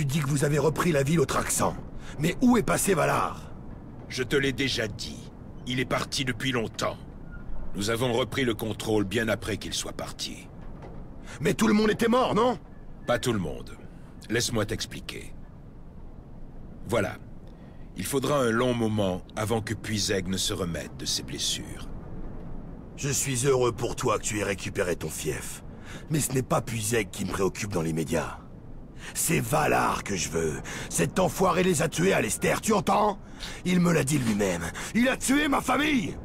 tu dis que vous avez repris la ville au Traxan. Mais où est passé Valar? Je te l'ai déjà dit. Il est parti depuis longtemps. Nous avons repris le contrôle bien après qu'il soit parti. Mais tout le monde était mort, non? Pas tout le monde. Laisse-moi t'expliquer. Voilà. Il faudra un long moment avant que Puiseg ne se remette de ses blessures. Je suis heureux pour toi que tu aies récupéré ton fief. Mais ce n'est pas Puiseg qui me préoccupe dans les médias. C'est Valar que je veux. Cet enfoiré les a tués, Alester, tu entends? Il me l'a dit lui-même. Il a tué ma famille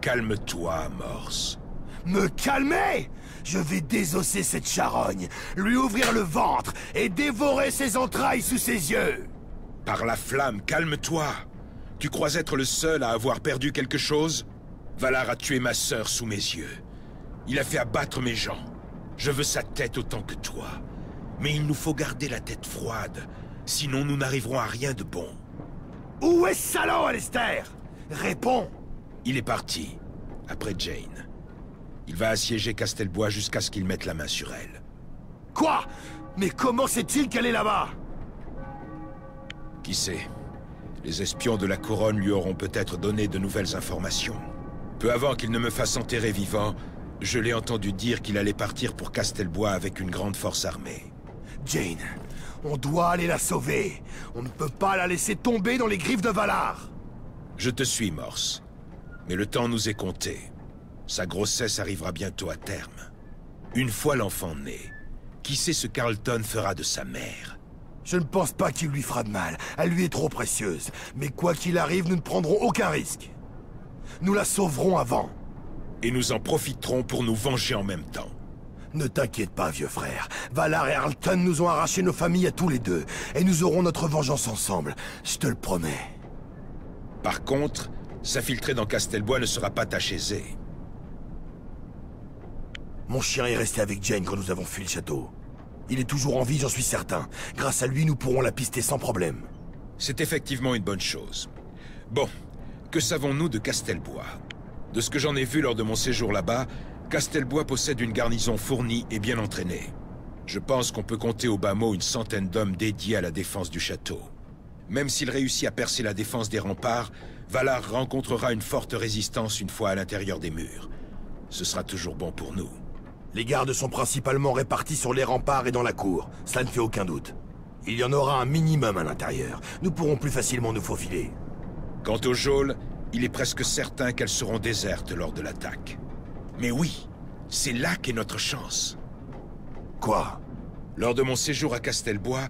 Calme-toi, Morse. Me calmer? Je vais désosser cette charogne, lui ouvrir le ventre et dévorer ses entrailles sous ses yeux Par la flamme, calme-toi Tu crois être le seul à avoir perdu quelque chose? Valar a tué ma sœur sous mes yeux. Il a fait abattre mes gens. Je veux sa tête autant que toi. Mais il nous faut garder la tête froide, sinon nous n'arriverons à rien de bon. Où est ce salaud, Alistair? Réponds Il est parti, après Jane. Il va assiéger Castelbois jusqu'à ce qu'il mette la main sur elle. Quoi? Mais comment sait-il qu'elle est là-bas? Qui sait? Les espions de la couronne lui auront peut-être donné de nouvelles informations. Peu avant qu'il ne me fasse enterrer vivant, je l'ai entendu dire qu'il allait partir pour Castelbois avec une grande force armée. Jane, on doit aller la sauver. On ne peut pas la laisser tomber dans les griffes de Valar. Je te suis, Morse. Mais le temps nous est compté. Sa grossesse arrivera bientôt à terme. Une fois l'enfant né, qui sait ce Carlton fera de sa mère? Je ne pense pas qu'il lui fera de mal. Elle lui est trop précieuse. Mais quoi qu'il arrive, nous ne prendrons aucun risque. Nous la sauverons avant. Et nous en profiterons pour nous venger en même temps. Ne t'inquiète pas, vieux frère. Valar et Arlton nous ont arraché nos familles à tous les deux. Et nous aurons notre vengeance ensemble. Je te le promets. Par contre, s'infiltrer dans Castelbois ne sera pas tâche aisée. Mon chien est resté avec Jane quand nous avons fui le château. Il est toujours en vie, j'en suis certain. Grâce à lui, nous pourrons la pister sans problème. C'est effectivement une bonne chose. Bon, que savons-nous de Castelbois? De ce que j'en ai vu lors de mon séjour là-bas, Castelbois possède une garnison fournie et bien entraînée. Je pense qu'on peut compter au bas mot une centaine d'hommes dédiés à la défense du château. Même s'il réussit à percer la défense des remparts, Valar rencontrera une forte résistance une fois à l'intérieur des murs. Ce sera toujours bon pour nous. Les gardes sont principalement répartis sur les remparts et dans la cour, cela ne fait aucun doute. Il y en aura un minimum à l'intérieur. Nous pourrons plus facilement nous faufiler. Quant aux geôles, il est presque certain qu'elles seront désertes lors de l'attaque. Mais oui, c'est là qu'est notre chance. Quoi? Lors de mon séjour à Castelbois,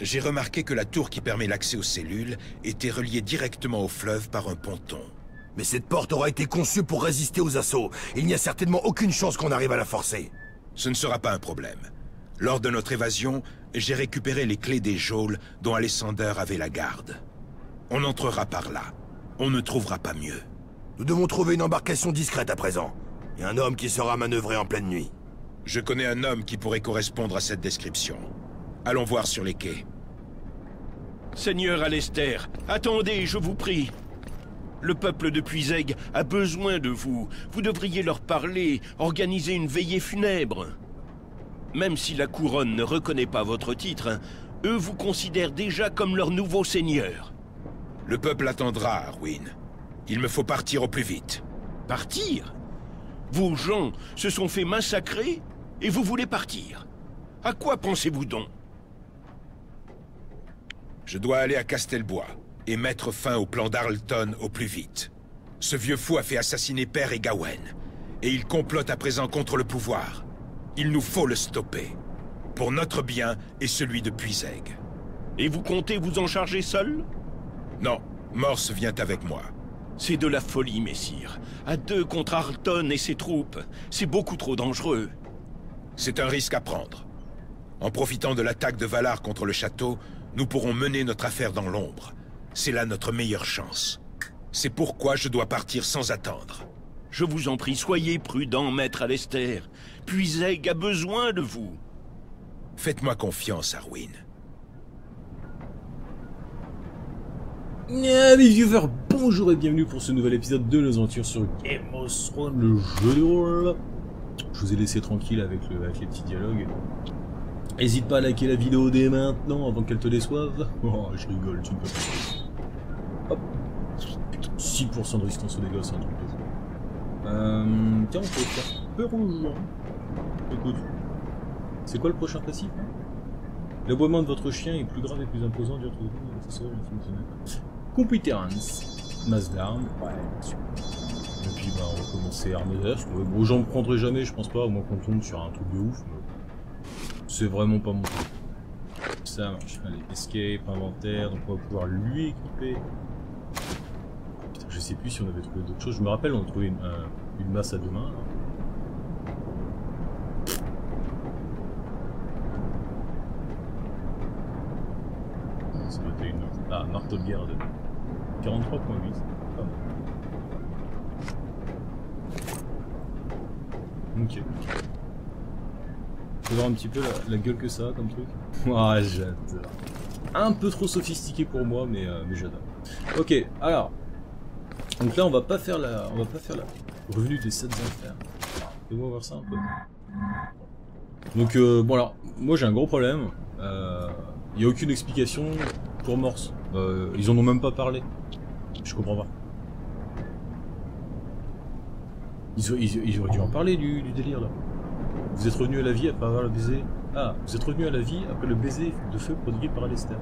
j'ai remarqué que la tour qui permet l'accès aux cellules était reliée directement au fleuve par un ponton. Mais cette porte aura été conçue pour résister aux assauts. Il n'y a certainement aucune chance qu'on arrive à la forcer. Ce ne sera pas un problème. Lors de notre évasion, j'ai récupéré les clés des geôles dont Alessander avait la garde. On entrera par là. On ne trouvera pas mieux. Nous devons trouver une embarcation discrète à présent. Et un homme qui sera manœuvré en pleine nuit. Je connais un homme qui pourrait correspondre à cette description. Allons voir sur les quais. Seigneur Alester, attendez, je vous prie. Le peuple de Puiseg a besoin de vous. Vous devriez leur parler, organiser une veillée funèbre. Même si la couronne ne reconnaît pas votre titre, eux vous considèrent déjà comme leur nouveau seigneur. Le peuple attendra, Arwin. Il me faut partir au plus vite. Partir? Vos gens se sont fait massacrer et vous voulez partir. À quoi pensez-vous donc? Je dois aller à Castelbois et mettre fin au plan d'Arlton au plus vite. Ce vieux fou a fait assassiner Père et Gawain, et il complote à présent contre le pouvoir. Il nous faut le stopper. Pour notre bien et celui de Puiseg. Et vous comptez vous en charger seul? Non, Morse vient avec moi. C'est de la folie, messire. À deux contre Arlton et ses troupes, c'est beaucoup trop dangereux. C'est un risque à prendre. En profitant de l'attaque de Valar contre le château, nous pourrons mener notre affaire dans l'ombre. C'est là notre meilleure chance. C'est pourquoi je dois partir sans attendre. Je vous en prie, soyez prudent, maître Alester. Puiseg a besoin de vous? Faites-moi confiance, Arwin. Amis viewers, bonjour et bienvenue pour ce nouvel épisode de nos aventures sur Game of Thrones, le jeu de rôle. Je vous ai laissé tranquille avec, le, avec les petits dialogues. N'hésite pas à liker la vidéo dès maintenant avant qu'elle te déçoive. Oh, je rigole, tu ne peux pas. Hop. Putain, 6% de résistance aux dégâts, c'est un truc de fou. Euh, tiens, on peut faire peur aux gens. Écoute. C'est quoi le prochain passif hein? L'aboiement de votre chien est plus grave et plus imposant du retrouver c'est ça, Compétence. Masse d'armes. Ouais. Et puis bah, on va commencer arme d'est. Bon, j'en prendrai jamais, je pense pas, au moins qu'on tombe sur un truc de ouf. C'est vraiment pas mon truc. Ça marche. Allez, escape, inventaire, donc on va pouvoir lui équiper. Putain, je sais plus si on avait trouvé d'autres choses. Je me rappelle, on a trouvé une, euh, une masse à deux mains. Ça une... Ah, marteau de guerre de 43.8. Pas mal. Ok. Faut voir un petit peu la, gueule que ça a comme truc. Ah, j'adore. Un peu trop sophistiqué pour moi, mais, euh, mais j'adore. Ok, alors. Donc là, on va pas faire la, on va pas faire la revenu des 7 enfers. Fais-moi voir ça un peu. Donc euh, bon alors, moi j'ai un gros problème. Euh, Il y a aucune explication pour Morse. Euh, ils en ont même pas parlé. Je comprends pas. Ils, auraient dû en parler du, délire là. Vous êtes revenu à la vie après avoir le baiser. Ah, vous êtes revenu à la vie après le baiser de feu prodigué par Alester.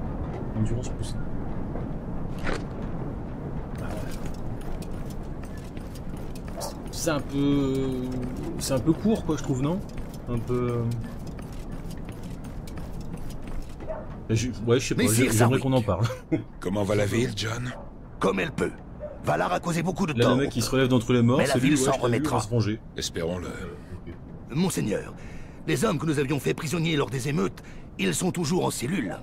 Endurance poussée. Ah. C'est un peu. C'est un peu court quoi, je trouve, non? Un peu. Euh, je- Ouais, je sais pas, j'aimerais qu'on en parle. Comment va la ville, John? Comme elle peut. Valar a causé beaucoup de Là, tort. le mec qui se relève d'entre les morts, Mais la c'est lui, ouais, s'en je remettra. se. Espérons-le. Monseigneur, les hommes que nous avions fait prisonniers lors des émeutes, ils sont toujours en cellule.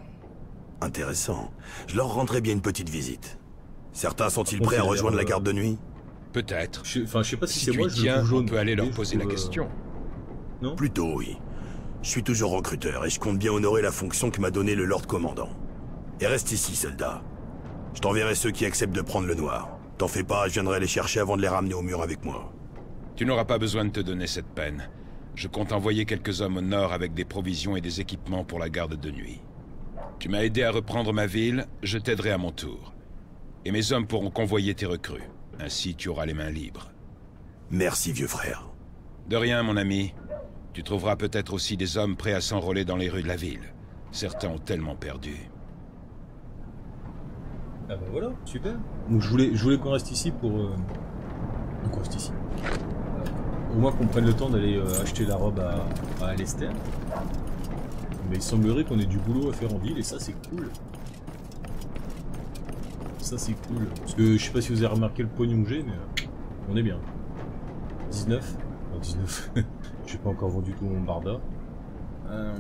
Intéressant. Je leur rendrai bien une petite visite. Certains sont-ils prêts à rejoindre la garde de nuit? Peut-être. Je- Enfin, je sais pas si, Si c'est tu moi, je tiens, on peut aller leur je poser la euh, question. Plutôt oui. Je suis toujours recruteur et je compte bien honorer la fonction que m'a donnée le Lord Commandant. Et reste ici, soldat. Je t'enverrai ceux qui acceptent de prendre le noir. T'en fais pas, je viendrai les chercher avant de les ramener au mur avec moi. Tu n'auras pas besoin de te donner cette peine. Je compte envoyer quelques hommes au nord avec des provisions et des équipements pour la garde de nuit. Tu m'as aidé à reprendre ma ville, je t'aiderai à mon tour. Et mes hommes pourront convoyer tes recrues. Ainsi, tu auras les mains libres. Merci, vieux frère. De rien, mon ami. Tu trouveras peut-être aussi des hommes prêts à s'enrôler dans les rues de la ville. Certains ont tellement perdu. Ah bah voilà, super. Donc je voulais, je voulais qu'on reste ici pour... Euh... Donc on reste ici. Euh, au moins qu'on prenne le temps d'aller euh, acheter la robe à, à Alester. Mais il semblerait qu'on ait du boulot à faire en ville et ça c'est cool. Ça c'est cool. Parce que je sais pas si vous avez remarqué le pognon que j'ai, mais euh, on est bien. 19 Non, 19. J'ai pas encore vendu tout mon barda. Euh...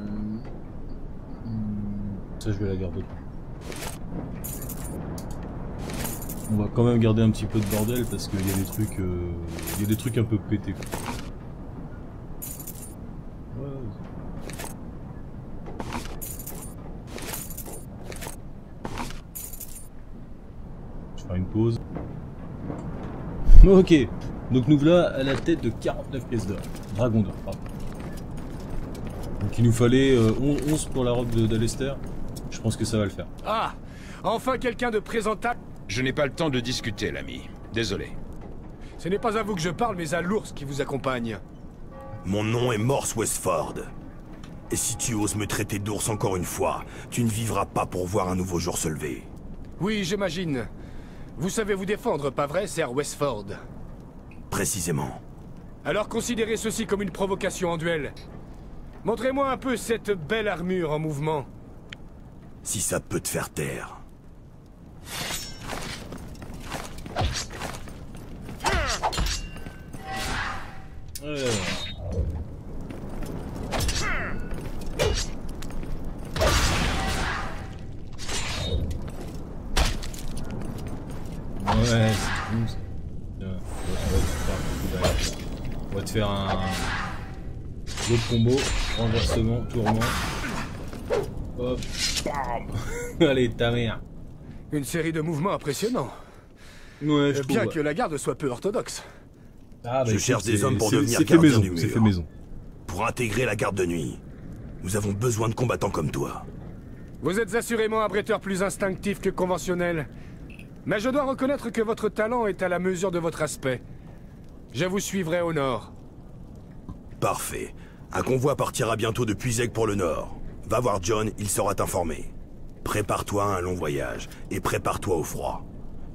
Ça je vais la garder. On va quand même garder un petit peu de bordel parce qu'il y a des trucs, euh, il y a des trucs un peu pétés. Je vais faire une pause. Ok, donc nous voilà à la tête de 49 pièces d'or. Dragon d'or, pardon. Donc il nous fallait euh, 11 11 pour la robe de- d'Alester. Je pense que ça va le faire. Ah Enfin quelqu'un de présentable Je n'ai pas le temps de discuter, l'ami. Désolé. Ce n'est pas à vous que je parle, mais à l'ours qui vous accompagne. Mon nom est Morse Westford. Et si tu oses me traiter d'ours encore une fois, tu ne vivras pas pour voir un nouveau jour se lever. Oui, j'imagine. Vous savez vous défendre, pas vrai, Sir Westford? Précisément. Alors considérez ceci comme une provocation en duel. Montrez-moi un peu cette belle armure en mouvement. Si ça peut te faire taire. Alors. Te faire un. L'autre combo, renversement, tourment. Hop, bam Allez, ta mère. Une série de mouvements impressionnants. Ouais, je Euh, Bien trouve, que ouais. la garde soit peu orthodoxe. Ah, Je écoute, cherche des hommes pour devenir C'est fait gardien maison, du c'est mur. fait maison. Pour intégrer la garde de nuit. Nous avons besoin de combattants comme toi. Vous êtes assurément un bretteur plus instinctif que conventionnel. Mais je dois reconnaître que votre talent est à la mesure de votre aspect. Je vous suivrai au nord. Parfait. Un convoi partira bientôt de Puisec pour le nord. Va voir John, il saura t'informer. Prépare-toi à un long voyage, et prépare-toi au froid.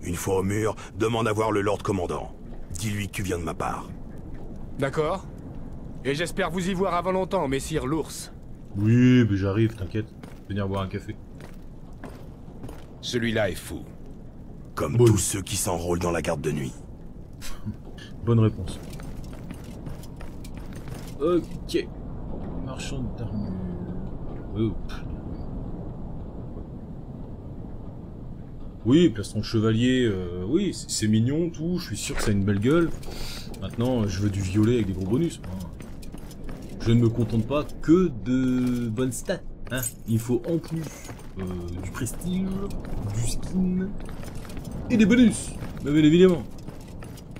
Une fois au mur, demande à voir le Lord Commandant. Dis-lui que tu viens de ma part. D'accord Et j'espère vous y voir avant longtemps, messire l'ours. Oui, mais j'arrive, t'inquiète. Venir boire un café. Celui-là est fou. Comme Bon. tous ceux qui s'enrôlent dans la garde de nuit. Bonne réponse. Ok. Marchand d'armure. Oh, pff. Oui, plastron chevalier, euh, oui, c'est mignon, tout, je suis sûr que ça a une belle gueule. Maintenant, je veux du violet avec des gros bonus. moi. Je ne me contente pas que de bonnes stats. Hein. Il faut en plus euh, du prestige, du skin et des bonus. Mais bien évidemment.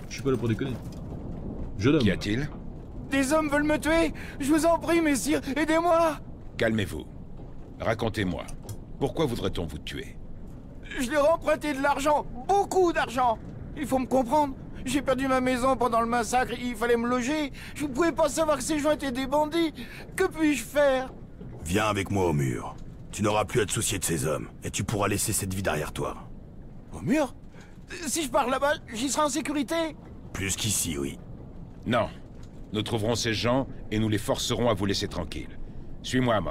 Je suis pas là pour déconner. Jeune homme. Qu'y a-t-il? Des hommes veulent me tuer Je vous en prie, messire, aidez-moi Calmez-vous. Racontez-moi. Pourquoi voudrait-on vous tuer Je leur ai emprunté de l'argent, beaucoup d'argent Il faut me comprendre. J'ai perdu ma maison pendant le massacre, il fallait me loger. Je ne pouvais pas savoir que ces gens étaient des bandits. Que puis-je faire Viens avec moi au mur. Tu n'auras plus à te soucier de ces hommes, et tu pourras laisser cette vie derrière toi. Au mur Si je pars là-bas, j'y serai en sécurité Plus qu'ici, oui. Non. Nous trouverons ces gens et nous les forcerons à vous laisser tranquilles. Suis-moi,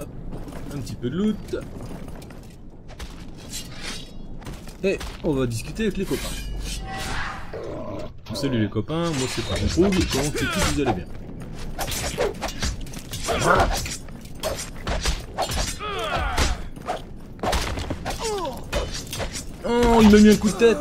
hop, un petit peu de loot. Et on va discuter avec les copains. Salut les copains, moi c'est pas comment c'est que vous allez bien? Il m'a mis un coup de tête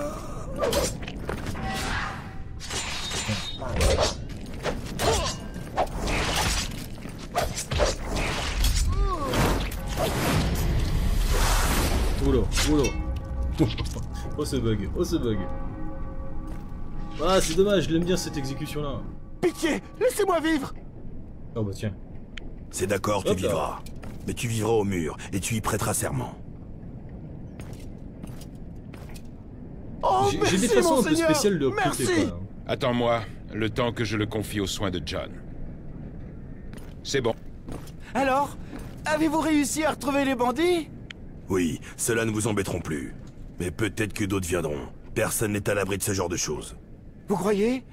Oula, oula. Oh ce bug, oh ce bug. Ah c'est dommage, je l'aime bien cette exécution là. Pitié, laissez-moi vivre Oh bah tiens. C'est d'accord, tu Hop là. vivras. Mais tu vivras au mur, et tu y prêteras serment. Oh, J'ai- des façons un peu spéciales de recruter quoi. Attends-moi, le temps que je le confie aux soins de John. C'est bon. Alors Avez-vous réussi à retrouver les bandits? Oui, ceux-là ne vous embêteront plus. Mais peut-être que d'autres viendront. Personne n'est à l'abri de ce genre de choses. Vous croyez?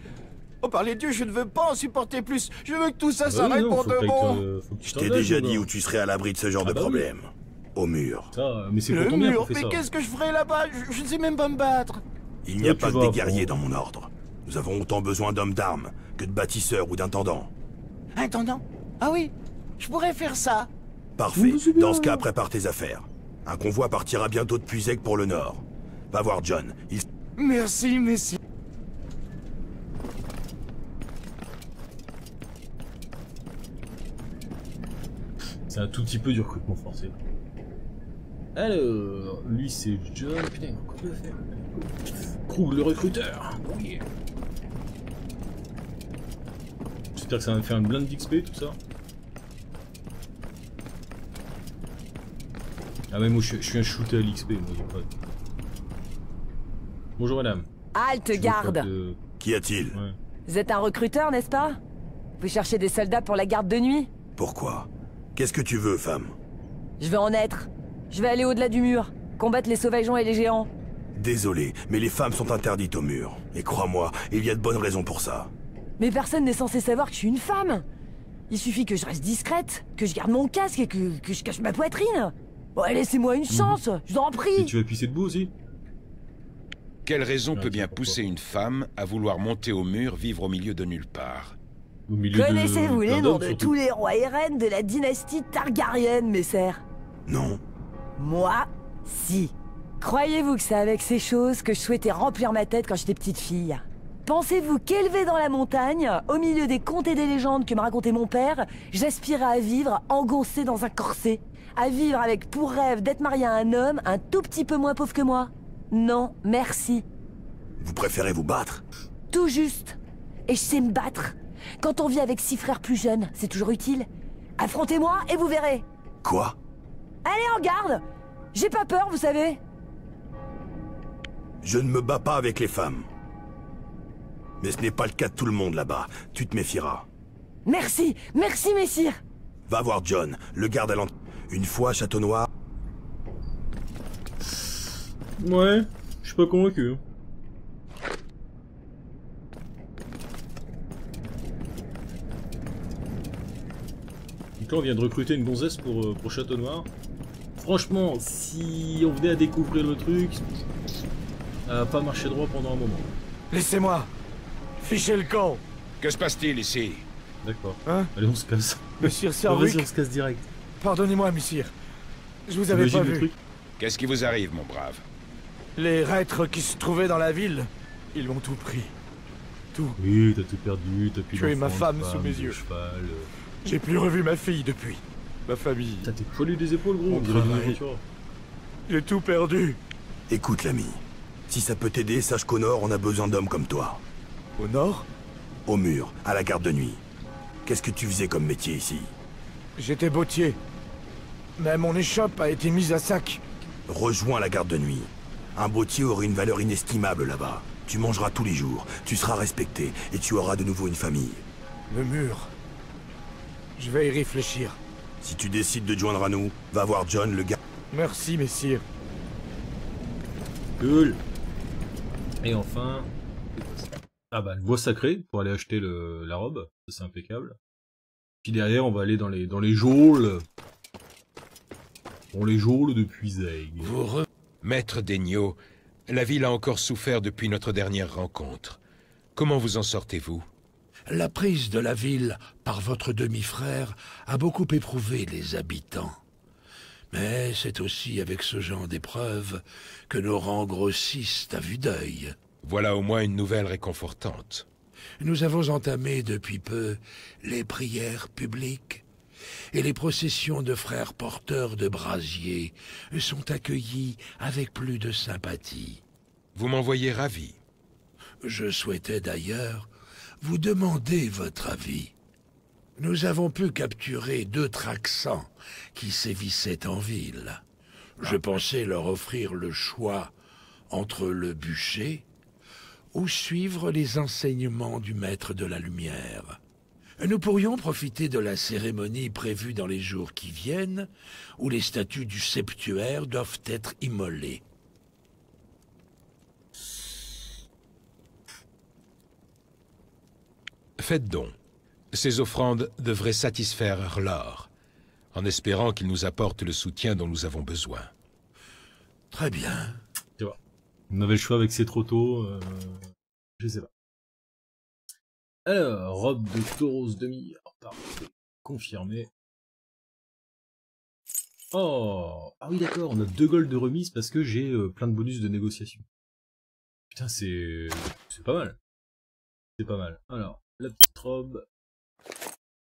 Oh, par les dieux, je ne veux pas en supporter plus. Je veux que tout ça Bah s'arrête pour de bon. Je t'ai déjà dit où tu serais à l'abri de ce genre Ah de bah oui. Au mur. Ça, mais c'est Le pour mur, mais qu'est-ce que je ferai là-bas? Je, je ne sais même pas me battre. Il n'y a pas que vas des guerriers dans mon ordre. Nous avons autant besoin d'hommes d'armes que de bâtisseurs ou d'intendants. Intendant? Ah oui, je pourrais faire ça. Parfait. Oui, c'est bien. Dans ce cas, prépare tes affaires. Un convoi partira bientôt de Puisec pour le nord. Va voir John. Il... Merci, messieurs. C'est un tout petit peu du recrutement forcé. Alors, lui c'est John. Putain, il faire. Krug le recruteur. Oh yeah. J'espère que ça va me faire une blinde d'XP tout ça. Ah mais moi je, suis- je suis un shooter à l'XP, moi pas Bonjour madame. Halte, Je veux garde de- Qu'y a-t-il Ouais. Vous êtes un recruteur, n'est-ce pas? Vous cherchez des soldats pour la garde de nuit? Pourquoi? Qu'est-ce que tu veux, femme? Je vais en être. Je vais aller au-delà du mur, combattre les sauvageons et les géants. Désolé, mais les femmes sont interdites au mur. Et crois-moi, il y a de bonnes raisons pour ça. Mais personne n'est censé savoir que je suis une femme Il suffit que je reste discrète, que je garde mon casque et que, que je cache ma poitrine Ouais, laissez-moi une chance, je vous en Et prie tu vas pisser debout aussi Quelle raison Ah, peut bien pousser une femme à vouloir monter au mur, vivre au milieu de nulle part? Au milieu de- Connaissez-vous les noms de surtout. tous les rois et reines de la dynastie Targaryen, mes Non Moi, si. Croyez-vous que c'est avec ces choses que je souhaitais remplir ma tête quand j'étais petite fille? Pensez-vous qu'élevé dans la montagne, au milieu des contes et des légendes que me racontait mon père, j'aspirais à vivre engoncée dans un corset À vivre avec pour rêve d'être mariée à un homme un tout petit peu moins pauvre que moi? Non, merci. Vous préférez vous battre? Tout juste. Et je sais me battre. Quand on vit avec six frères plus jeunes, c'est toujours utile. Affrontez-moi et vous verrez. Quoi? Allez en garde J'ai pas peur, vous savez. Je ne me bats pas avec les femmes. Mais ce n'est pas le cas de tout le monde là-bas. Tu te méfieras. Merci, merci, messire. Va voir John, le garde à l'entrée. Une fois à Château Noir, Ouais, je suis pas convaincu. Donc là, on vient de recruter une gonzesse pour, euh, pour Château Noir. Franchement, si on venait à découvrir le truc, ça va pas marcher droit pendant un moment. Laissez-moi Fichez le camp Que se passe-t-il ici? D'accord. Hein? Allez, on se casse. Monsieur Vas-y, Serwick, on se casse direct. pardonnez-moi, messire. Je vous avais pas vu. truc Qu'est-ce qui vous arrive, mon brave? Les reîtres qui se trouvaient dans la ville, ils m'ont tout pris. Tout. Oui, t'as tout perdu, t'as plus d'enfants, ma de femme sous mes de yeux. cheval, euh. J'ai plus revu ma fille depuis. Ma famille. T'as poilu des épaules, gros. Travail. voiture. J'ai tout perdu. écoute l'ami. Si ça peut t'aider, sache qu'au nord, on a besoin d'hommes comme toi. Au nord, Au mur, à la garde de nuit. Qu'est-ce que tu faisais comme métier ici? J'étais bottier. Mais mon échoppe a été mise à sac. Rejoins la garde de nuit. Un bottier aurait une valeur inestimable là-bas. Tu mangeras tous les jours, tu seras respecté, et tu auras de nouveau une famille. Le mur. Je vais y réfléchir. Si tu décides de te joindre à nous, va voir John, le gars. Merci, messire. Cool. Et enfin... Ah bah, le bois sacré, pour aller acheter le, la robe. C'est impeccable. Puis derrière, on va aller dans les, dans les geôles. Dans les geôles de Puisaig. Vous re... Maître Daigneau, la ville a encore souffert depuis notre dernière rencontre. Comment vous en sortez-vous? La prise de la ville par votre demi-frère a beaucoup éprouvé les habitants. Mais c'est aussi avec ce genre d'épreuves que nos rangs grossissent à vue d'œil. Voilà au moins une nouvelle réconfortante. Nous avons entamé depuis peu les prières publiques et les processions de frères porteurs de brasiers sont accueillies avec plus de sympathie. Vous m'envoyez ravi. Je souhaitais d'ailleurs vous demander votre avis. Nous avons pu capturer deux traxans qui sévissaient en ville. Je pensais leur offrir le choix entre le bûcher ou suivre les enseignements du maître de la lumière. Nous pourrions profiter de la cérémonie prévue dans les jours qui viennent, où les statues du septuaire doivent être immolées. Faites donc. Ces offrandes devraient satisfaire l'or, en espérant qu'il nous apporte le soutien dont nous avons besoin. Très bien. On avait le choix avec ces tôt euh... Je sais pas. Alors, robe de tauros demi. Parfait. Confirmé. Oh Ah oui d'accord, on a deux gold de remise parce que j'ai euh, plein de bonus de négociation. Putain, c'est... C'est pas mal. C'est pas mal. Alors, la petite robe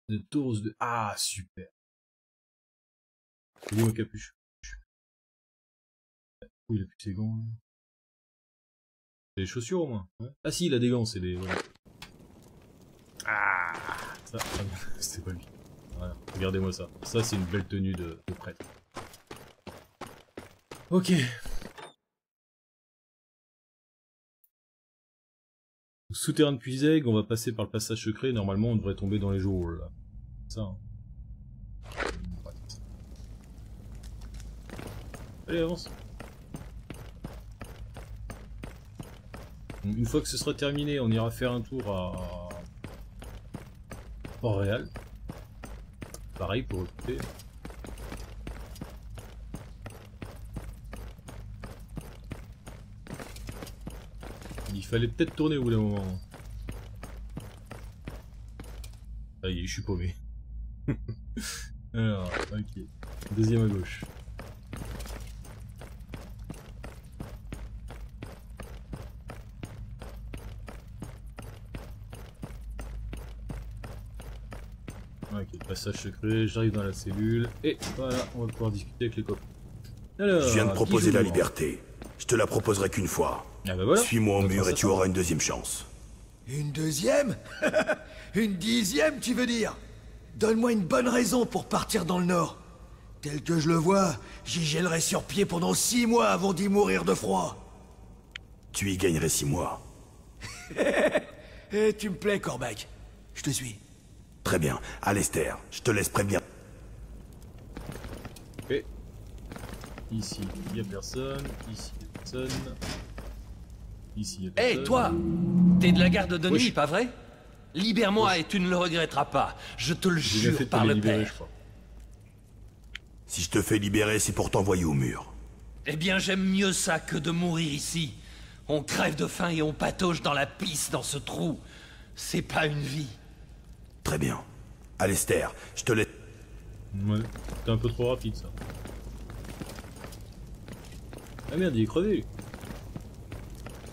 de tauros de... Ah, super. Où un capuche Où il a plus ses gants C'est des chaussures au moins. Ah si, il a des gants, c'est des... Ah Ça, c'était pas lui. Voilà, regardez-moi ça. Ça, c'est une belle tenue de, de prêtre. Ok. Souterrain de Puiseg, on va passer par le passage secret. Normalement, on devrait tomber dans les geôles. là. Ça. hein. Allez, avance. Une fois que ce sera terminé, on ira faire un tour à Port-Réal. Pareil pour recruter. Il fallait peut-être tourner au bout d'un moment. Ça y est, je suis paumé. Alors, ok. Deuxième à gauche. Ok, passage secret, j'arrive dans la cellule, et voilà, on va pouvoir discuter avec les copains. Alors, Je viens de proposer la liberté. Je te la proposerai qu'une fois. Ah bah voilà. Suis-moi au va mur et ça tu ça. auras une deuxième chance. Une deuxième Une dixième, tu veux dire? Donne-moi une bonne raison pour partir dans le Nord. Tel que je le vois, j'y gèlerai sur pied pendant six mois avant d'y mourir de froid. Tu y gagnerais six mois. Eh, tu me plais, Cormac. Je te suis. Très bien. Alester, je te laisse prévenir. Ok. Ici, il y a personne. Ici, il y a personne. Ici, Hé, toi T'es de la garde de nuit, Wesh. pas vrai? Libère-moi et tu ne le regretteras pas. Je te le jure fait par le libérer, père. je crois. Si je te fais libérer, c'est pour t'envoyer au mur. Eh bien, j'aime mieux ça que de mourir ici. On crève de faim et on patauge dans la pisse dans ce trou. C'est pas une vie. Très bien. Alester, je te laisse... Ouais, c'était un peu trop rapide ça. Ah merde, il est crevé.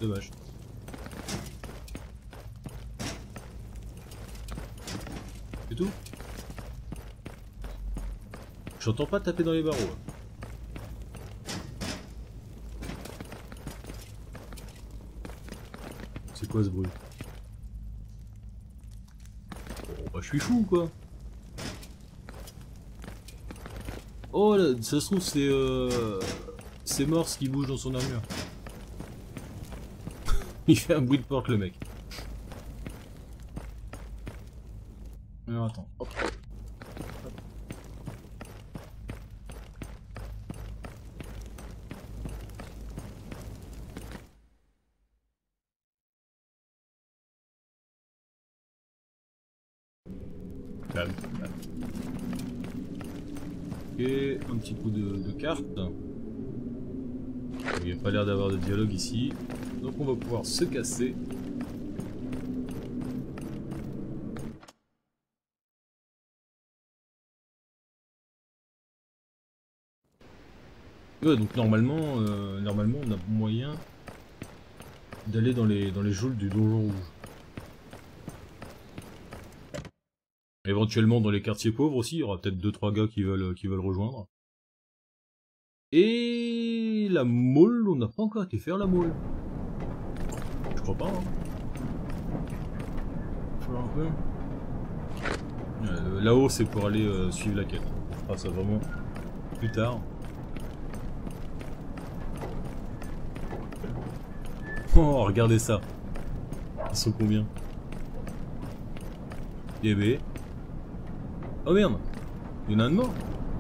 Dommage. C'est tout J'entends pas taper dans les barreaux. là. C'est quoi ce bruit Oh bah je suis fou quoi Oh là, ça se trouve c'est euh... C'est Morse qui bouge dans son armure. Il fait un bruit de porte le mec. Attends. Hop. Un petit coup de, de carte. Il n'y a pas l'air d'avoir de dialogue ici. Donc on va pouvoir se casser. Ouais, donc normalement, euh, on a moyen d'aller dans les dans du donjon rouge. Éventuellement dans les quartiers pauvres aussi, il y aura peut-être 2-3 gars qui veulent rejoindre. Et la môle, on n'a pas encore été faire la môle. Pas. Hein. Euh, Là-haut, c'est pour aller euh, suivre la quête. On fera ça vraiment plus tard. Oh, regardez ça. Ils sont combien? DB. Oh merde Il y en a un de mort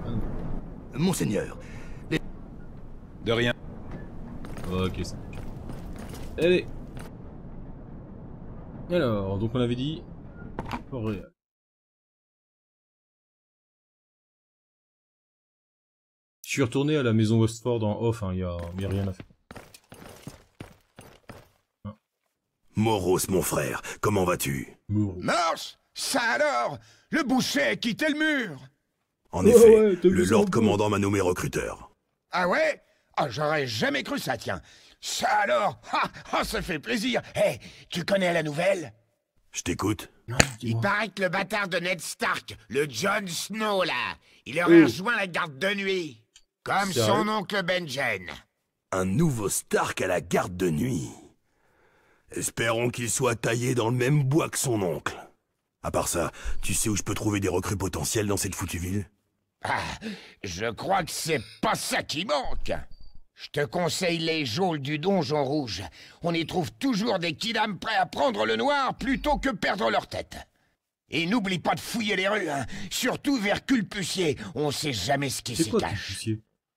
Ah. Monseigneur, De rien. Ok, ça. Allez. Alors, donc on avait dit... Port-Réal. Je suis retourné à la maison Westford en off, il y, a, y a rien à faire. Moros, mon frère, comment vas-tu? Morse Ça alors? Le boucher a quitté le mur En effet, ouais, le Lord. Commandant m'a nommé recruteur. Ah ouais? Ah, j'aurais jamais cru ça, tiens. Ça alors? Ah, ah, ça fait plaisir Hé, tu connais la nouvelle? Je t'écoute Il paraît que le bâtard de Ned Stark, le Jon Snow, là, il aurait rejoint la garde de nuit. Comme son oncle Benjen. Un nouveau Stark à la garde de nuit. Espérons qu'il soit taillé dans le même bois que son oncle. À part ça, tu sais où je peux trouver des recrues potentielles dans cette foutue ville? Ah, je crois que c'est pas ça qui manque. Je te conseille les geôles du donjon rouge. On y trouve toujours des kidams prêts à prendre le noir plutôt que perdre leur tête. Et n'oublie pas de fouiller les rues, hein. surtout vers Culpussier. On sait jamais ce qui s'y cache.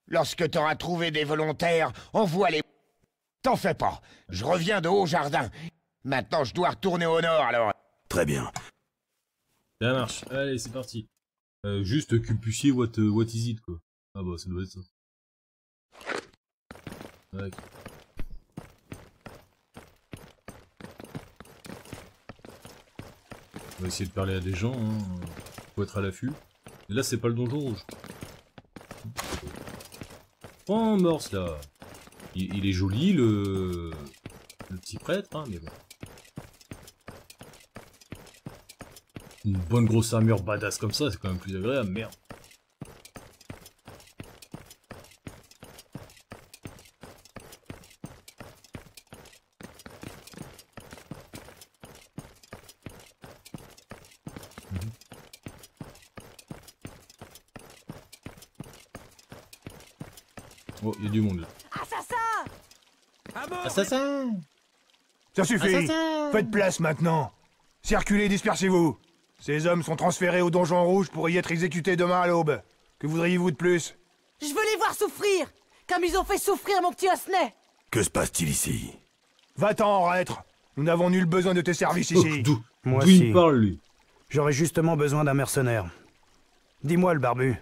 Lorsque t'auras trouvé des volontaires, envoie-les. T'en fais pas. Je reviens de Haut-Jardin. Maintenant, je dois retourner au nord, alors. Très bien. Ça marche. Allez, c'est parti. Euh, juste Culpussier, what, euh, what is it, quoi? Ah bah, ça doit être ça. On va essayer de parler à des gens, hein. Faut être à l'affût. Et là, c'est pas le donjon rouge. Oh, morse, là. Il, est joli, le... Le petit prêtre, hein, mais bon. Une bonne grosse armure badass comme ça, c'est quand même plus agréable, merde. Oh, il y a du monde là. Assassin. Ça suffit. Assassin. Faites place maintenant. Circulez, dispersez-vous. Ces hommes sont transférés au Donjon Rouge pour y être exécutés demain à l'aube. Que voudriez-vous de plus? Je veux les voir souffrir Comme ils ont fait souffrir mon petit Osney Que se passe-t-il ici? Va-t'en, Reître. Nous n'avons nul besoin de tes services Oh, ici. D'où Moi d'où il aussi. parle lui? J'aurais justement besoin d'un mercenaire. Dis-moi, le barbu.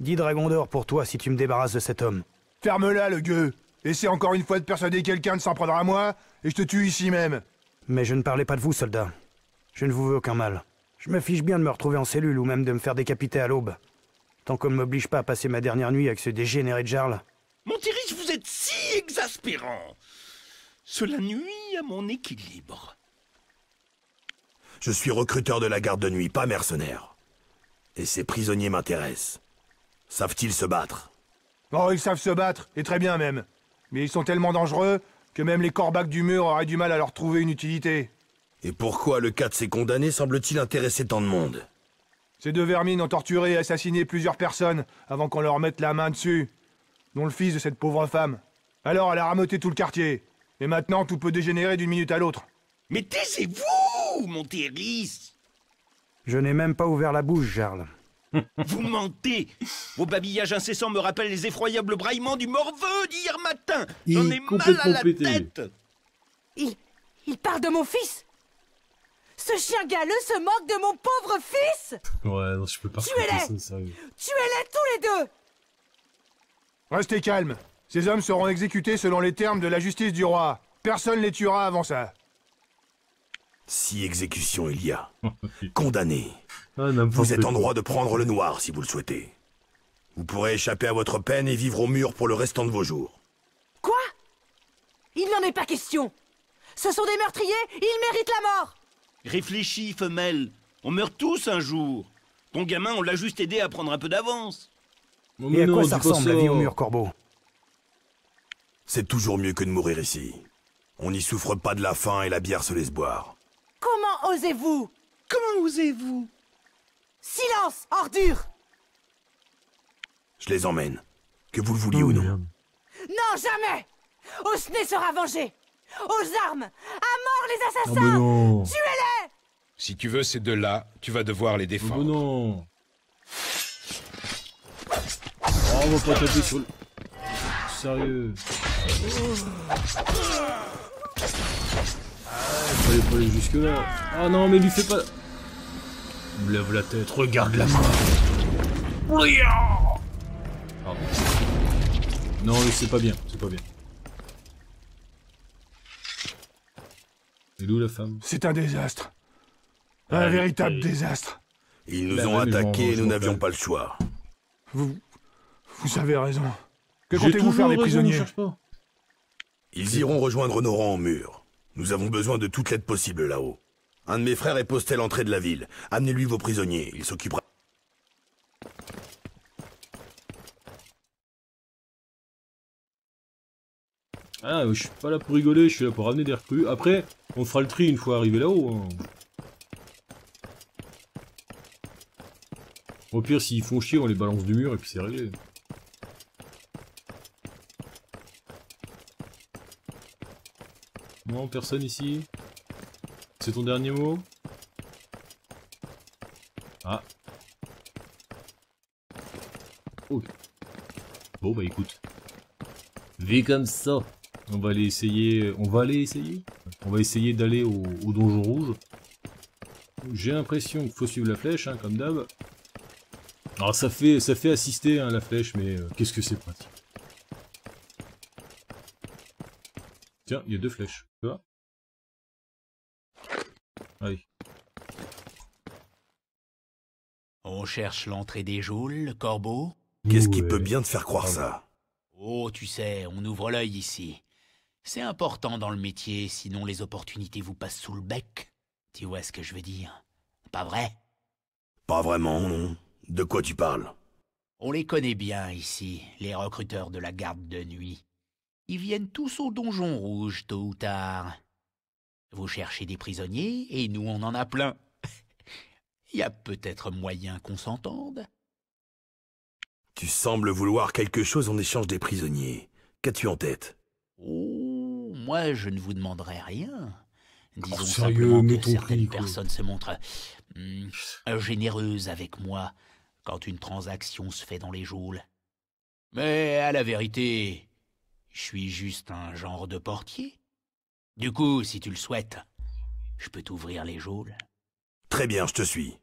Dix dragons d'or pour toi si tu me débarrasses de cet homme. Ferme-la, le gueux Essaie encore une fois de persuader quelqu'un de s'en prendre à moi, et je te tue ici même Mais je ne parlais pas de vous, soldat. Je ne vous veux aucun mal. Je me fiche bien de me retrouver en cellule ou même de me faire décapiter à l'aube. Tant qu'on ne m'oblige pas à passer ma dernière nuit avec ce dégénéré de Jarl. Montiris, vous êtes si exaspérant. Cela nuit à mon équilibre. Je suis recruteur de la garde de nuit, pas mercenaire. Et ces prisonniers m'intéressent. Savent-ils se battre? Oh, ils savent se battre, et très bien même. Mais ils sont tellement dangereux que même les corbacs du mur auraient du mal à leur trouver une utilité. Et pourquoi le cas de ces condamnés semble-t-il intéresser tant de monde? Ces deux vermines ont torturé et assassiné plusieurs personnes avant qu'on leur mette la main dessus, dont le fils de cette pauvre femme. Alors elle a rameuté tout le quartier. Et maintenant tout peut dégénérer d'une minute à l'autre. Mais taisez-vous, Montéris Je n'ai même pas ouvert la bouche, Jarl. Vous mentez Vos babillages incessants me rappellent les effroyables braillements du morveux d'hier matin J'en ai mal à la pété. tête Il... il parle de mon fils Ce chien galeux se moque de mon pauvre fils Ouais, non, je peux pas Tuez-les raconter ça, sérieux. Tuez-les tous les deux Restez calme. Ces hommes seront exécutés selon les termes de la justice du roi. Personne les tuera avant ça. Si exécution il y a. Condamnés. Ah, n'importe Vous êtes en droit de prendre le noir si vous le souhaitez. Vous pourrez échapper à votre peine et vivre au mur pour le restant de vos jours. Quoi? Il n'en est pas question Ce sont des meurtriers, ils méritent la mort Réfléchis, femelle. On meurt tous un jour. Ton gamin, on l'a juste aidé à prendre un peu d'avance. Oh, Et mais à non, quoi ça ressemble la vie au mur, Corbeau? C'est toujours mieux que de mourir ici. On n'y souffre pas de la faim et la bière se laisse boire. Comment osez-vous Comment osez-vous Silence, ordure Je les emmène. Que vous le vouliez ou non. Merde. Non, jamais Osney sera vengé Aux armes À mort les Ah assassins non Tuez-les Si tu veux ces deux-là, tu vas devoir les bah défendre. non Oh, on va pas taper sur le... Sérieux Fallait pas aller jusque là. Ah non, mais lui fais pas... Lève la tête, regarde la mort. Pardon. Non, mais c'est pas bien, c'est pas bien. Et d'où la femme? C'est un désastre. Un Ah, véritable et- désastre. Ils nous ont attaqués et nous n'avions pas le choix. Vous... Vous avez raison. Que comptez-vous faire des prisonniers? Ils iront rejoindre nos rangs en mur. Nous avons besoin de toute l'aide possible là-haut. Un de mes frères est posté à l'entrée de la ville. Amenez-lui vos prisonniers. Il s'occupera. Ah, je suis pas là pour rigoler, je suis là pour ramener des recrues. Après, on fera le tri une fois arrivé là-haut. hein. Au pire, s'ils font chier, on les balance du mur et puis c'est réglé. Personne ici C'est ton dernier mot? Ah. Ok. Bon bah écoute. Vu comme ça. On va aller essayer. On va aller essayer? On va essayer d'aller au, au donjon rouge. J'ai l'impression qu'il faut suivre la flèche, hein, comme d'hab. Alors ça fait ça fait assister hein, la flèche, mais euh, qu'est-ce que c'est pratique? Tiens, il y a deux flèches. On cherche l'entrée des geôles, le corbeau Qu'est-ce qui Ouais. peut bien te faire croire ça Oh, tu sais, on ouvre l'œil ici. C'est important dans le métier, sinon les opportunités vous passent sous le bec. Tu vois ce que je veux dire? Pas vrai? Pas vraiment, non. De quoi tu parles? On les connaît bien ici, les recruteurs de la garde de nuit. Ils viennent tous au donjon rouge, tôt ou tard. Vous cherchez des prisonniers, et nous on en a plein. Il y a peut-être moyen qu'on s'entende. Tu sembles vouloir quelque chose en échange des prisonniers. Qu'as-tu en tête? Oh, moi, je ne vous demanderai rien. Disons Oh, sérieux, simplement que certaines prix, quoi. personnes se montrent hum, généreuses avec moi quand une transaction se fait dans les geôles. Mais à la vérité, je suis juste un genre de portier. Du coup, si tu le souhaites, je peux t'ouvrir les geôles. Très bien, je te suis.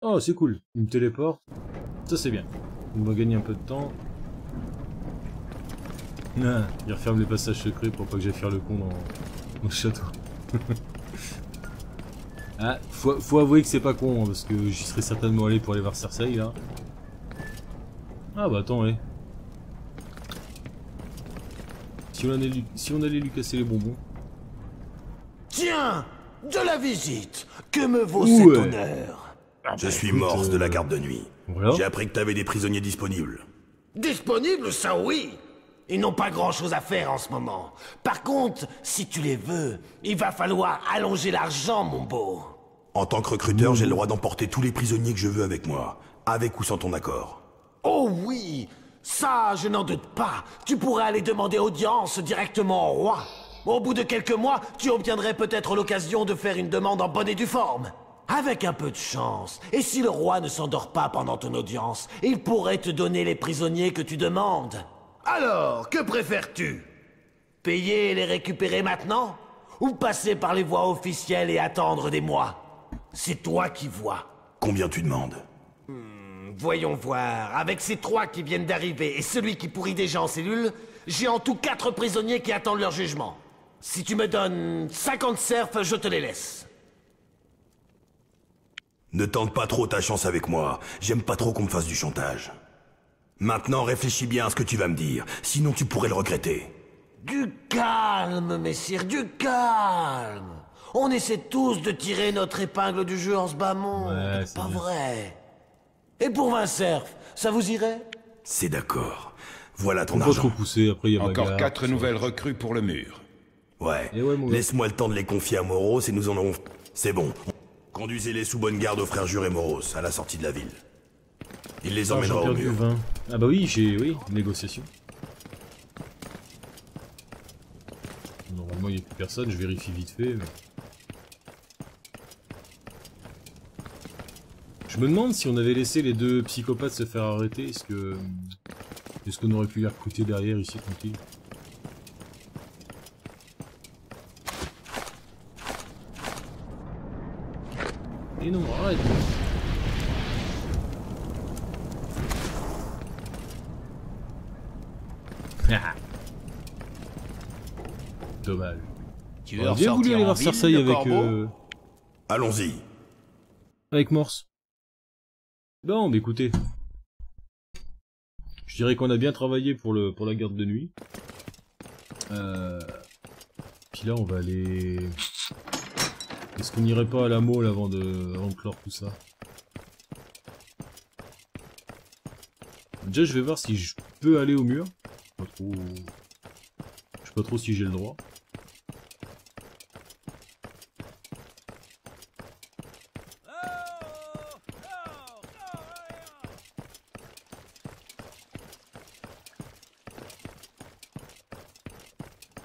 Oh, c'est cool. Il me téléporte. Ça, c'est bien. On va gagner un peu de temps. Ah, il referme les passages secrets pour pas que j'aille faire le con dans, dans le château. ah, faut, faut avouer que c'est pas con, hein, parce que j'y serais certainement allé pour aller voir Cersei, là. Ah bah attends, ouais. Si on allait lui, si on allait lui casser les bonbons. Tiens De la visite Que me vaut Ouais. cet honneur? Je suis Morse de euh, la garde de nuit. voilà. J'ai appris que t'avais des prisonniers disponibles. Disponible, ça oui Ils n'ont pas grand-chose à faire en ce moment. Par contre, si tu les veux, il va falloir allonger l'argent, mon beau. En tant que recruteur, j'ai le droit d'emporter tous les prisonniers que je veux avec moi, avec ou sans ton accord. Oh oui Ça, je n'en doute pas. Tu pourrais aller demander audience directement au roi. Au bout de quelques mois, tu obtiendrais peut-être l'occasion de faire une demande en bonne et due forme. Avec un peu de chance, et si le roi ne s'endort pas pendant ton audience, il pourrait te donner les prisonniers que tu demandes. Alors, que préfères-tu? Payer et les récupérer maintenant? Ou passer par les voies officielles et attendre des mois? C'est toi qui vois. Combien tu demandes? Voyons voir, avec ces trois qui viennent d'arriver et celui qui pourrit déjà en cellule, j'ai en tout quatre prisonniers qui attendent leur jugement. Si tu me donnes 50 serfs, je te les laisse. Ne tente pas trop ta chance avec moi. J'aime pas trop qu'on me fasse du chantage. Maintenant, réfléchis bien à ce que tu vas me dire, sinon tu pourrais le regretter. Du calme, messire, du calme. On essaie tous de tirer notre épingle du jeu en ce bas monde, Ouais, c'est pas bien. vrai Et pour 20 serfs, ça vous irait? C'est d'accord. Voilà ton Faut argent. trop pousser, après il y a Encore bagarre, quatre nouvelles recrues pour le mur. Ouais. Laisse-moi le temps de les confier à Moros et nous en aurons... C'est bon. Conduisez-les sous bonne garde aux frères Jure et Moros, à la sortie de la ville. Il les Ah, emmènera au perdu mur. 20. Ah bah oui, j'ai... Oui, négociation. Normalement, il n'y a plus personne, je vérifie vite fait. mais- Je me demande si on avait laissé les deux psychopathes se faire arrêter, est-ce que... Est-ce qu'on aurait pu les recruter derrière, ici, tranquille? Et non, arrête Dommage. Tu veux bien voulu aller voir le avec... euh, Allons-y. avec Morse. Non, mais écoutez. Je dirais qu'on a bien travaillé pour, le, pour la garde de nuit. Euh... Puis là, on va aller... Est-ce qu'on n'irait pas à la mole avant de, avant de clore tout ça? Déjà, je vais voir si je peux aller au mur. Pas trop... Je sais pas trop si j'ai le droit.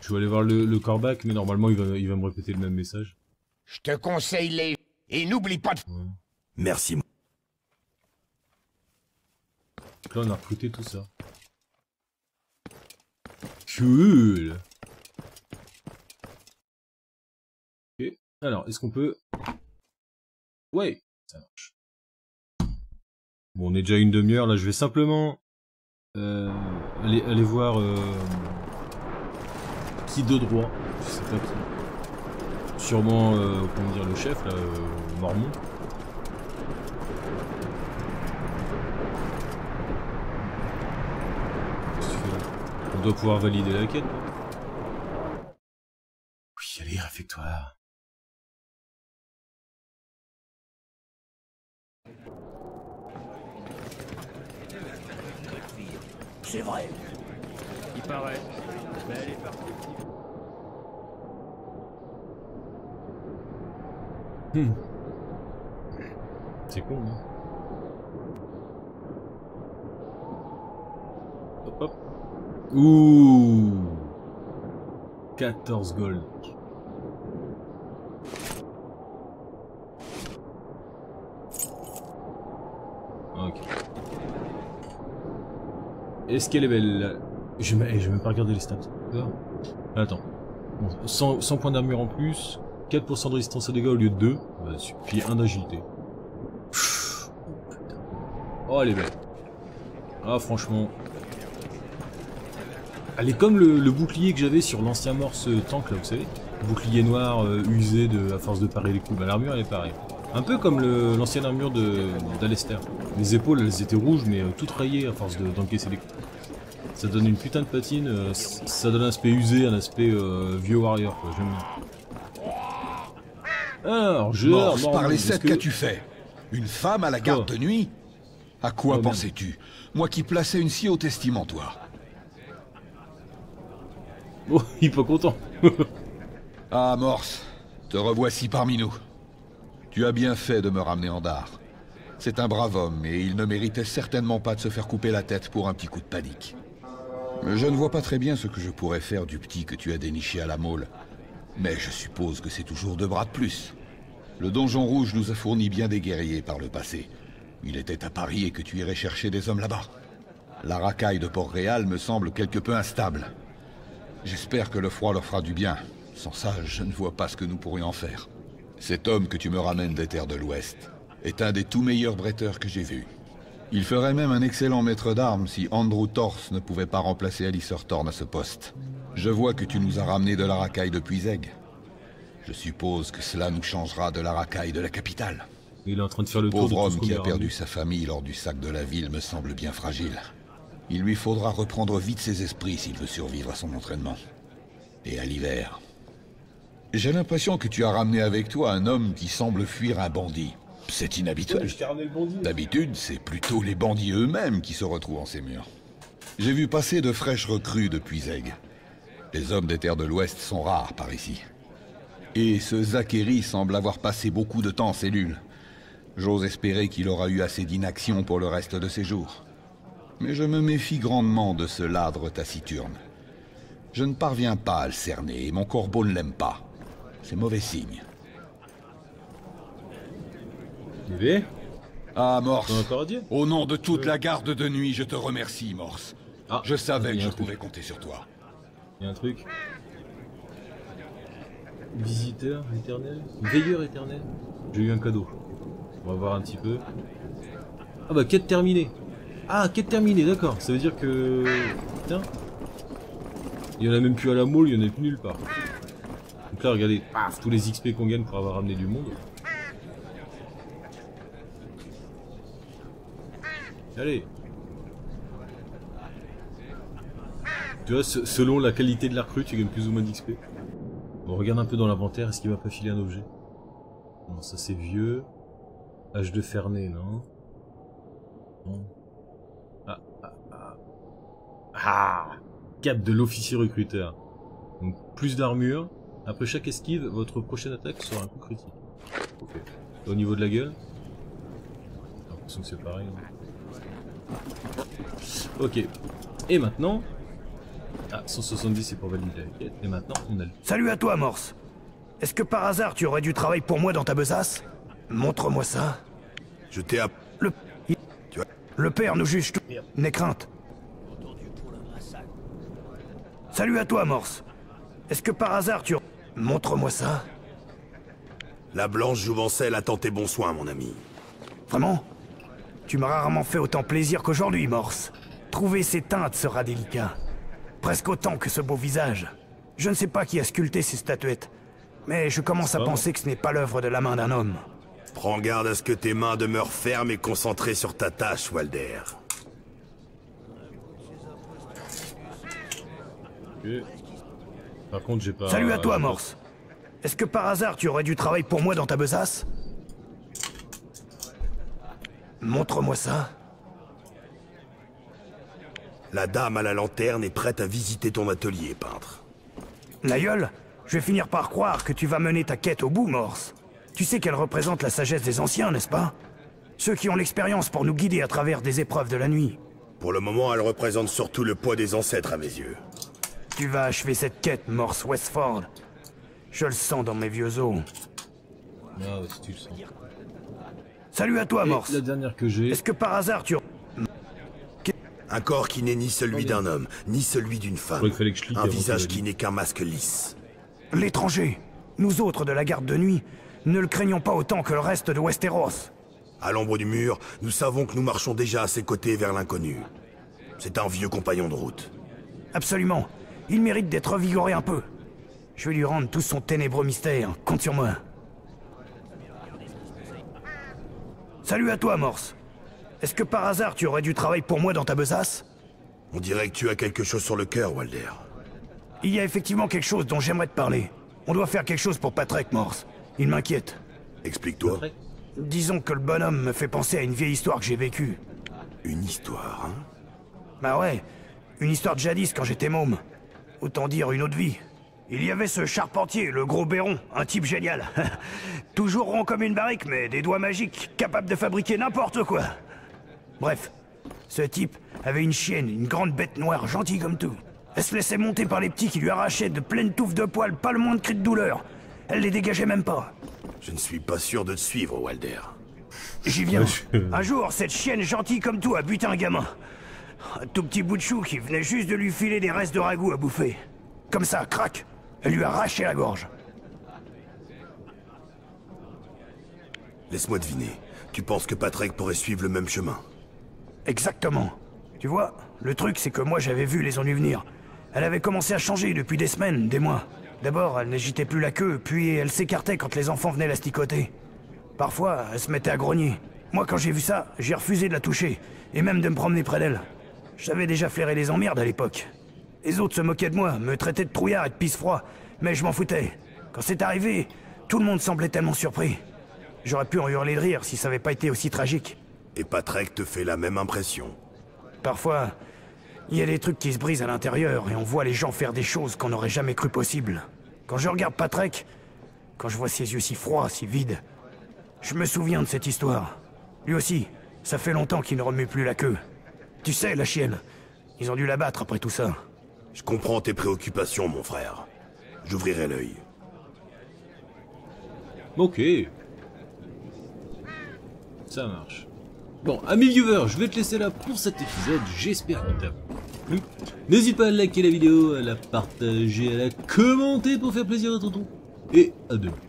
Je vais aller voir le, le corbac, mais normalement, il va, il va me répéter le même message. Je te conseille les... Et n'oublie pas de... Merci. Donc là, on a recruté tout ça. Cool Ok. Alors, est-ce qu'on peut... Ouais, ça marche. Bon, on est déjà à une demi-heure, là, je vais simplement... euh, aller, aller voir... Euh, qui de droit Je sais pas qui. Sûrement, euh, comment dire, le chef, là, euh, Mormon. Qu'est-ce que tu fais là? On doit pouvoir valider la quête. Oui, allez, réfectoire. C'est vrai. Il paraît. Mais elle est partie. Hmm. C'est con, hein Hop hop. Ouh 14 gold. Ok. Est-ce qu'elle est belle? Je vais même pas regarder les stats. Attends. Bon, 100, 100 points d'armure en plus, 4% de résistance à dégâts au lieu de 2, bah, puis 1 d'agilité. Oh, elle est belle. Ah, franchement. Elle est comme le, bouclier que j'avais sur l'ancien morse tank, là, vous savez Bouclier noir euh, usé de, à force de parer les coups. Bah, l'armure, elle est pareille. Un peu comme l'ancienne armure de d'Alester. Les épaules, elles étaient rouges, mais euh, toutes rayées à force de- d'encaisser les coups. Ça donne une putain de patine, euh, ça donne un aspect usé, un aspect euh, vieux warrior, quoi, j'aime bien. Alors, je... Morse, par les sept, que- qu'as-tu fait Une femme à la garde de nuit À quoi Oh, pensais-tu? Moi qui plaçais une si haute estime en toi. Oh, il est pas content. Ah, Morse, te revoici parmi nous. Tu as bien fait de me ramener en dard. C'est un brave homme et il ne méritait certainement pas de se faire couper la tête pour un petit coup de panique. Mais Je ne vois pas très bien ce que je pourrais faire du petit que tu as déniché à la Mole. Mais je suppose que c'est toujours deux bras de plus. Le donjon rouge nous a fourni bien des guerriers par le passé. Il était à Paris et que tu irais chercher des hommes là-bas. La racaille de Port-Réal me semble quelque peu instable. J'espère que le froid leur fera du bien. Sans ça, je ne vois pas ce que nous pourrions en faire. Cet homme que tu me ramènes des terres de l'Ouest est un des tout meilleurs bretteurs que j'ai vus. Il ferait même un excellent maître d'armes si Andrew Torse ne pouvait pas remplacer Alistair Thorne à ce poste. Je vois que tu nous as ramené de la racaille de Puiseg. Je suppose que cela nous changera de la racaille de la capitale. Il est en train de faire le tour de Pauvre homme qui a perdu sa famille lors du sac de la ville me semble bien fragile. Il lui faudra reprendre vite ses esprits s'il veut survivre à son entraînement. Et à l'hiver. J'ai l'impression que tu as ramené avec toi un homme qui semble fuir un bandit. C'est inhabituel. D'habitude, c'est plutôt les bandits eux-mêmes qui se retrouvent en ces murs. J'ai vu passer de fraîches recrues depuis Zeg. Les hommes des terres de l'Ouest sont rares par ici. Et ce Zachary semble avoir passé beaucoup de temps en cellule. J'ose espérer qu'il aura eu assez d'inaction pour le reste de ses jours. Mais je me méfie grandement de ce ladre taciturne. Je ne parviens pas à le cerner et mon corbeau ne l'aime pas. C'est mauvais signe. Bébé Ah, Morse. Au nom de toute la garde de nuit, je te remercie, Morse. Ah, je savais que je pouvais compter sur toi. Il y a un truc. Visiteur éternel Veilleur éternel J'ai eu un cadeau. On va voir un petit peu. Ah bah quête terminée. Ah quête terminée, d'accord. Ça veut dire que... Putain. Il y en a même plus à la mole, il y en a plus nulle part. Donc là regardez, paf, tous les XP qu'on gagne pour avoir ramené du monde. Allez. Tu vois, se- selon la qualité de la recrue, tu gagnes plus ou moins d'XP. Bon, regarde un peu dans l'inventaire, est-ce qu'il va pas filer un objet? Non, ça c'est vieux. H de Fernet, non? Non. Ah, ah, ah. Ah Cap de l'officier recruteur. Donc, plus d'armure. Après chaque esquive, votre prochaine attaque sera un coup critique. Ok. Au niveau de la gueule? J'ai l'impression que c'est pareil. hein. Ok. Et maintenant... Ah, 170 c'est pour valider la quête. Et maintenant, on a le... Salut à toi, Morse. Est-ce que par hasard tu aurais du travail pour moi dans ta besace? Montre-moi ça. Je t'ai app... Le... Le père nous juge tout. N'aie crainte. Salut à toi, Morse. Est-ce que par hasard tu... Montre-moi ça. La blanche jouvencelle attend tes bons soins, mon ami. Vraiment? Tu m'as rarement fait autant plaisir qu'aujourd'hui, Morse. Trouver ces teintes sera délicat. Presque autant que ce beau visage. Je ne sais pas qui a sculpté ces statuettes, mais je commence à penser que ce n'est pas l'œuvre de la main d'un homme. Prends garde à ce que tes mains demeurent fermes et concentrées sur ta tâche, Walder. Par contre, j'ai pas... Salut à toi, Morse. Est-ce que par hasard tu aurais du travail pour moi dans ta besace? Montre-moi ça. La dame à la lanterne est prête à visiter ton atelier, peintre. L'aïeul, je vais finir par croire que tu vas mener ta quête au bout, Morse. Tu sais qu'elle représente la sagesse des anciens, n'est-ce pas? Ceux qui ont l'expérience pour nous guider à travers des épreuves de la nuit. Pour le moment, elle représente surtout le poids des ancêtres à mes yeux. Tu vas achever cette quête, Morse Westford. Je le sens dans mes vieux os. Ah, si tu le sens. Salut à toi, Et Morse. la dernière que j'ai. Est-ce que par hasard tu... Un corps qui n'est ni celui d'un homme, ni celui d'une femme. Un visage qui n'est qu'un masque lisse. L'étranger. Nous autres de la garde de nuit, ne le craignons pas autant que le reste de Westeros. À l'ombre du mur, nous savons que nous marchons déjà à ses côtés vers l'inconnu. C'est un vieux compagnon de route. Absolument. Il mérite d'être revigoré un peu. Je vais lui rendre tout son ténébreux mystère. Compte sur moi. Salut à toi, Morse. Est-ce que par hasard tu aurais du travail pour moi dans ta besace? On dirait que tu as quelque chose sur le cœur, Walder. Il y a effectivement quelque chose dont j'aimerais te parler. On doit faire quelque chose pour Patrick, Morse. Il m'inquiète. Explique-toi. Disons que le bonhomme me fait penser à une vieille histoire que j'ai vécue. Une histoire, hein? Bah ouais, une histoire de jadis quand j'étais môme. Autant dire une autre vie. Il y avait ce charpentier, le gros Béron, un type génial. Toujours rond comme une barrique, mais des doigts magiques, capable de fabriquer n'importe quoi. Bref, ce type avait une chienne, une grande bête noire, gentille comme tout. Elle se laissait monter par les petits qui lui arrachaient de pleines touffes de poils, pas le moindre cri de douleur. Elle les dégageait même pas. Je ne suis pas sûr de te suivre, Walder. J'y viens. Un jour, cette chienne gentille comme tout a buté un gamin. Un tout petit bout de chou qui venait juste de lui filer des restes de ragoût à bouffer. Comme ça, crac Elle lui a arraché la gorge. Laisse-moi deviner. Tu penses que Patrick pourrait suivre le même chemin? Exactement. Tu vois, le truc c'est que moi j'avais vu les ennuis venir. Elle avait commencé à changer depuis des semaines, des mois. D'abord, elle n'agitait plus la queue, puis elle s'écartait quand les enfants venaient la sticoter. Parfois, elle se mettait à grogner. Moi, quand j'ai vu ça, j'ai refusé de la toucher, et même de me promener près d'elle. J'avais déjà flairé les emmerdes à l'époque. Les autres se moquaient de moi, me traitaient de trouillard et de pisse-froid, mais je m'en foutais. Quand c'est arrivé, tout le monde semblait tellement surpris. J'aurais pu en hurler de rire si ça n'avait pas été aussi tragique. Et Patrick te fait la même impression. Parfois, il y a des trucs qui se brisent à l'intérieur et on voit les gens faire des choses qu'on n'aurait jamais cru possibles. Quand je regarde Patrick, quand je vois ses yeux si froids, si vides, je me souviens de cette histoire. Lui aussi, ça fait longtemps qu'il ne remet plus la queue. Tu sais, la chienne, ils ont dû la battre après tout ça. Je comprends tes préoccupations, mon frère. J'ouvrirai l'œil. Ok. Ça marche. Bon, amis viewers, je vais te laisser là pour cet épisode. J'espère qu'il t'a plu. N'hésite pas à liker la vidéo, à la partager, à la commenter pour faire plaisir à tonton. Et à demain.